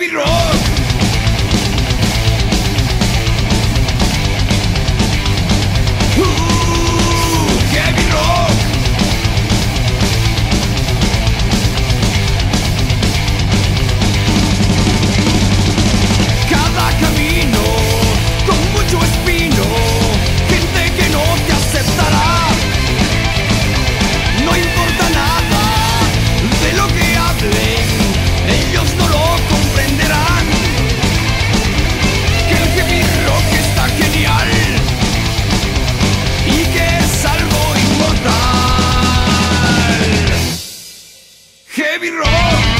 heavy road. heavy rock.